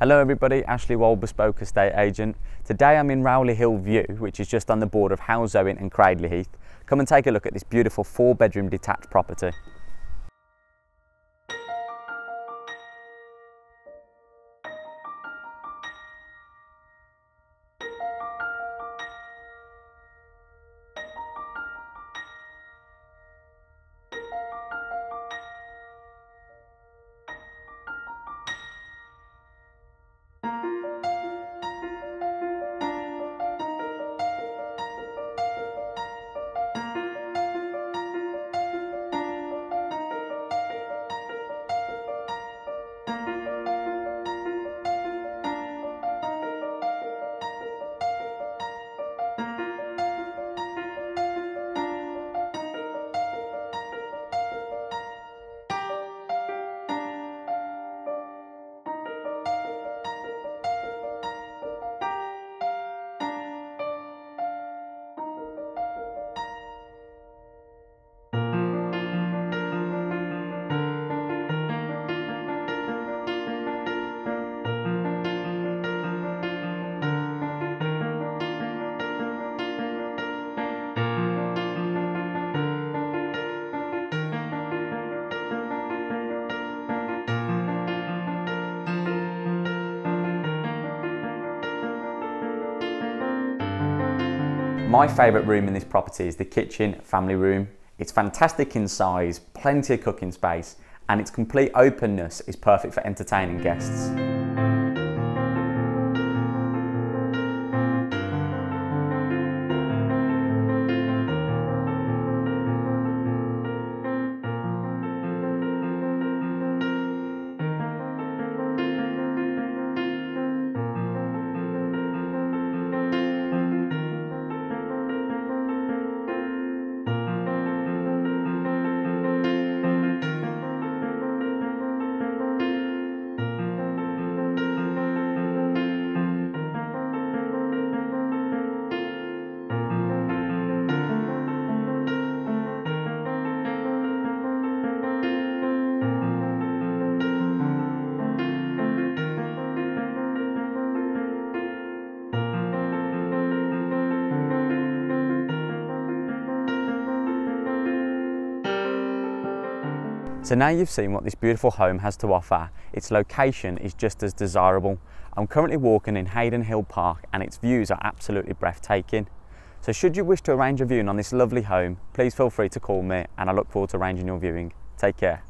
Hello everybody, Ashley Wold, Bespoke Estate Agent. Today I'm in Rowley Hill View, which is just on the border of Halesowen and Cradley Heath. Come and take a look at this beautiful four bedroom detached property. My favourite room in this property is the kitchen family room. It's fantastic in size, plenty of cooking space, and its complete openness is perfect for entertaining guests. So now you've seen what this beautiful home has to offer, its location is just as desirable. I'm currently walking in Haden Hill Park and its views are absolutely breathtaking. So should you wish to arrange a viewing on this lovely home, please feel free to call me and I look forward to arranging your viewing. Take care.